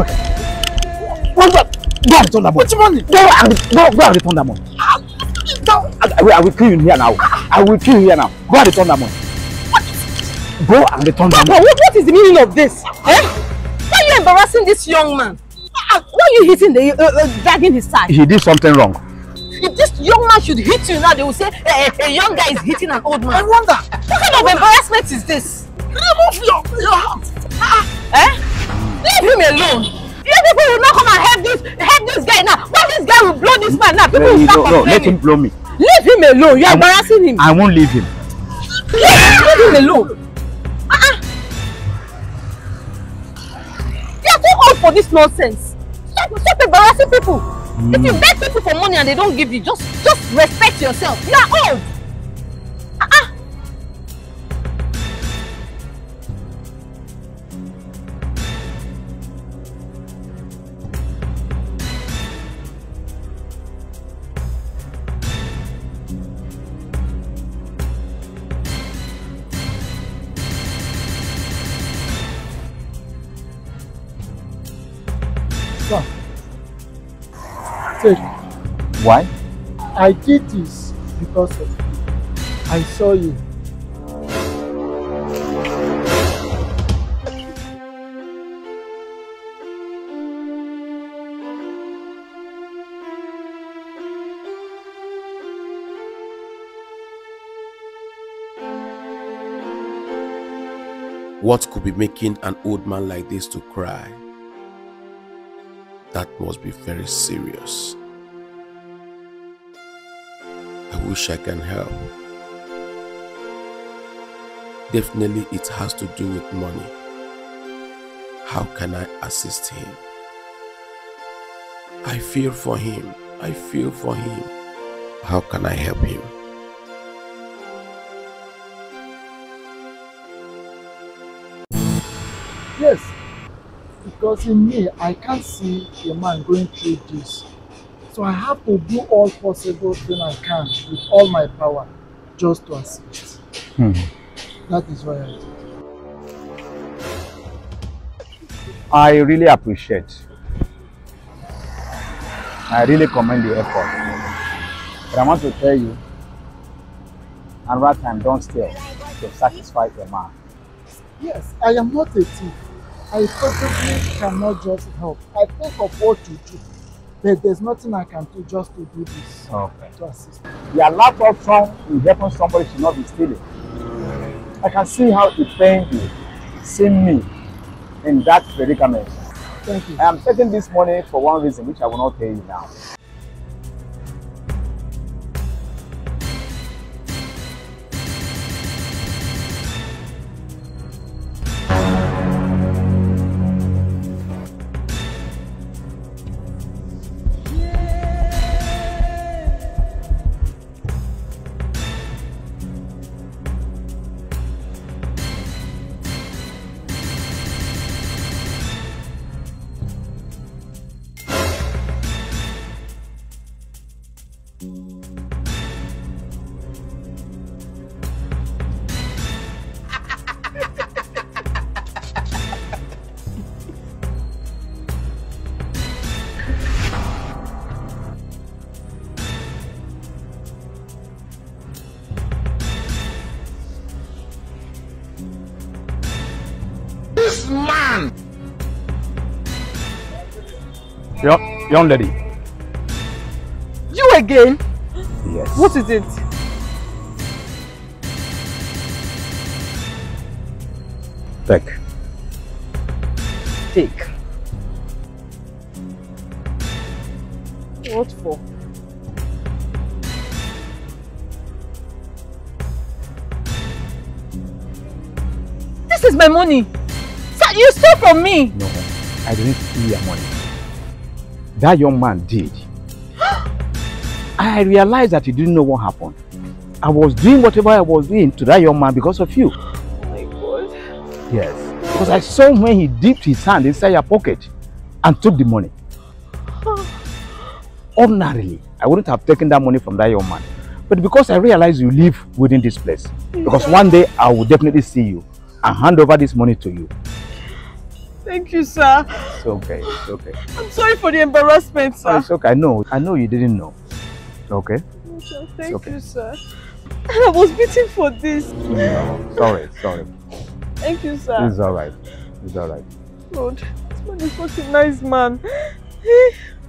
Come back here. What's up? Go and return that money. Which money? Go and go, go and return that money. I, I, will, I will kill you here now. I will kill you here now. Go and return that money. Go and return that Papa, money. what, what is the meaning of this? Eh? Why are you embarrassing this young man? Ah, Why are you hitting the, uh, uh, dragging his side? He did something wrong. If this young man should hit you now, they will say eh, eh, a young guy is hitting an old man. I wonder. What kind of embarrassment is this? Remove your, your hand. Eh? Leave him alone. You people will not come and help this help this guy now. Will blow this man now? People will No, start no, let him complaining. blow me. Leave him alone. You are embarrassing him. I won't leave him. Leave, leave him alone. Uh-uh. You are too old for this nonsense. Stop, stop embarrassing people. If you beg people for money and they don't give you, just just respect yourself. You are old. Sir, take. Why? I did this because of you. I saw you. What could be making an old man like this to cry? That must be very serious. I wish I can help. Definitely, it has to do with money. How can I assist him? I feel for him. I feel for him. How can I help him? Because in me, I can't see a man going through this. So I have to do all possible thing I can with all my power just to assist. Hmm. That is why I do. I really appreciate. I really commend the effort. But I want to tell you, another time, don't steal to satisfy your man. Yes, I am not a thief. I probably cannot just help. I think of what to do, but there's nothing I can do just to do this. Okay. To assist. Your last option in helping somebody should not be stealing. I can see how it pains you seeing me in that predicament. Thank you. I am taking this money for one reason, which I will not tell you now. Young, young lady. You again? Yes. What is it? Take. Take. What for? This is my money. Sir, you stole from me. No, I didn't steal your money. That young man did. I realized that he didn't know what happened. I was doing whatever I was doing to that young man because of you. Oh my God. Yes. Because I saw when he dipped his hand inside your pocket and took the money. Ordinarily, I wouldn't have taken that money from that young man. But because I realized you live within this place, because one day I will definitely see you and hand over this money to you. Thank you, sir. It's okay, it's okay. I'm sorry for the embarrassment, Oh, sir. it's okay. I know, I know you didn't know. Okay? Sir, Thank okay. you, sir. I was waiting for this. No, sorry, sorry. Thank you, sir. It's alright. It's alright. Lord, this man is such a nice man.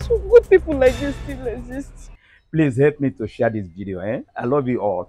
So good people like this still exist. Please help me to share this video, eh? I love you all.